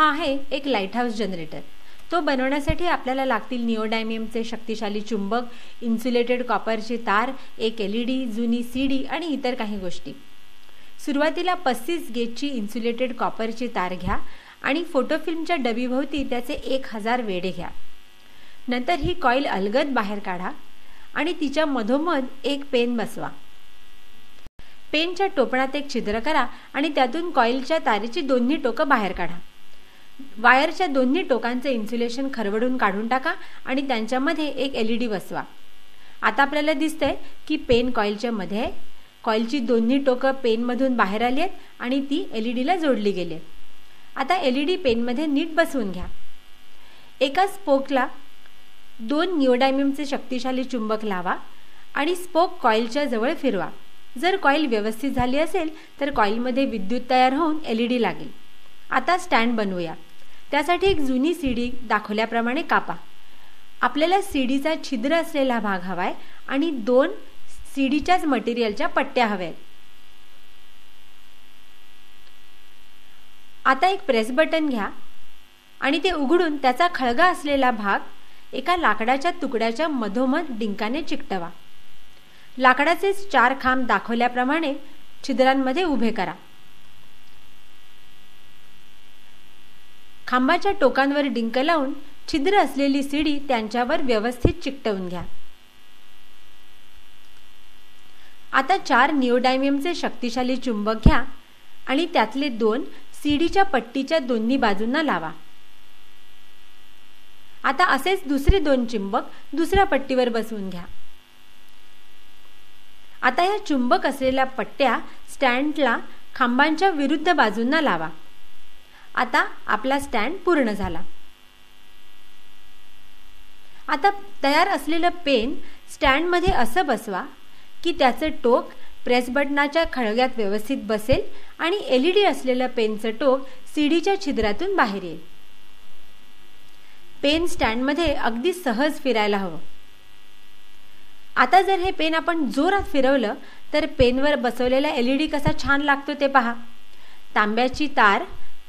हा आहे एक लाइट हाऊस जनरेटर तो बनवण्यासाठी आपल्याला लागतील निओडायमियमचे शक्तिशाली चुंबक इन्सुलेटेड कॉपरची तार एक एल ई डी जुनी सी डी आणि इतर काही गोष्टी. सुरुवातीला पस्तीस गेजची इन्सुलेटेड कॉपरची तार घ्या आणि फोटोफिल्मच्या डबीभोवती त्याचे एक हजार वेडे घ्या. नंतर ही कॉईल अलगद बाहेर काढा आणि तिच्या मधोमध एक पेन बसवा. पेनच्या टोपणात एक छिद्र करा आणि त्यातून कॉईलच्या तारेची दोन्ही टोकं बाहेर काढा. वायरच्या दोन्ही टोकांचे इन्सुलेशन खरवडून काढून टाका आणि त्यांच्यामध्ये एक एल ई डी बसवा. आता आपल्याला दिसतंय की पेन कॉईलच्या मध्ये कॉईलची दोन्ही टोकं पेनमधून बाहेर आली आहेत आणि ती एल ई डीला जोडली गेली आता एल ई डी पेनमध्ये नीट बसवून घ्या. एका स्पोकला दोन निओडायमियमचे शक्तिशाली चुंबक लावा आणि स्पोक कॉईलच्या जवळ फिरवा. जर कॉईल व्यवस्थित झाली असेल तर कॉईलमध्ये विद्युत तयार होऊन एल ई डी लागेल. आता स्टँड बनवूया. त्यासाठी एक जुनी सीडी दाखवल्याप्रमाणे कापा. आपल्याला सीडीचा छिद्र असलेला भाग हवाय आणि दोन सीडीच्याच मटेरियलच्या पट्ट्या हव्यात. आता एक प्रेस बटन घ्या आणि ते उघडून त्याचा खळगा असलेला भाग एका लाकडाच्या तुकड्याच्या मधोमध डिंकाने चिकटवा. लाकडाचे चार खांब दाखवल्याप्रमाणे छिद्रांमध्ये उभे करा. खांबाच्या टोकांवर डिंक लावून छिद्र असलेली सीडी त्यांच्यावर व्यवस्थित चिकटवून घ्या. आता चार निओडायमियमचे शक्तिशाली चुंबक घ्या आणि त्यातले दोन सीडीच्या पट्टीच्या दोन्ही बाजूंना लावा. आता असेच दुसरे दोन चुंबक दुसऱ्या पट्टीवर बसवून घ्या. आता या चुंबक असलेल्या पट्ट्या स्टँडला खांबांच्या विरुद्ध बाजूंना लावा. आता आपला स्टँड पूर्ण झाला. आता तयार असलेलं पेन स्टँडमध्ये असं बसवा की त्याचं टोक प्रेस बटनाच्या खळग्यात व्यवस्थित बसेल आणि एल ई डी असलेलं पेनचं टोक सीडीच्या छिद्रातून बाहेर येईल. पेन स्टँडमध्ये अगदी सहज फिरायला हवं. आता जर हे पेन आपण जोरात फिरवलं तर पेनवर बसवलेला एल ई डी कसा छान लागतो ते पहा. तांब्याची तार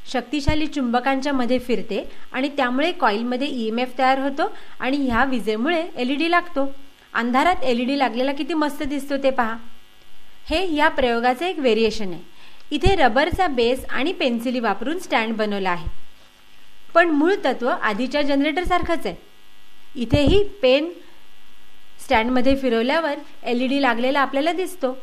शक्तिशाली चुंबकांच्या मध्ये फिरते आणि त्यामुळे कॉईलमध्ये ई एम एफ तयार होतो आणि ह्या विजेमुळे एल ई डी लागतो. अंधारात एल ई डी लागलेला किती मस्त दिसतो ते पहा. हे या प्रयोगाचे एक व्हेरिएशन आहे. इथे रबरचा बेस आणि पेन्सिली वापरून स्टँड बनवला आहे. पण मूळ तत्व आधीच्या जनरेटरसारखंच आहे. इथेही पेन स्टँडमध्ये फिरवल्यावर एल ई डी लागलेला आपल्याला दिसतो.